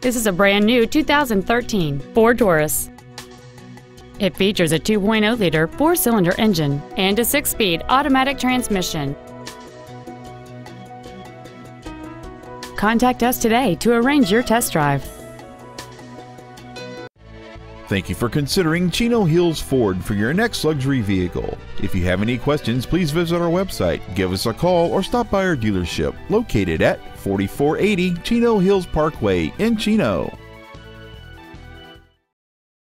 This is a brand new 2013 Ford Taurus. It features a 2.0-liter four-cylinder engine and a six-speed automatic transmission. Contact us today to arrange your test drive. Thank you for considering Chino Hills Ford for your next luxury vehicle. If you have any questions, please visit our website, give us a call, or stop by our dealership located at 4480 Chino Hills Parkway in Chino.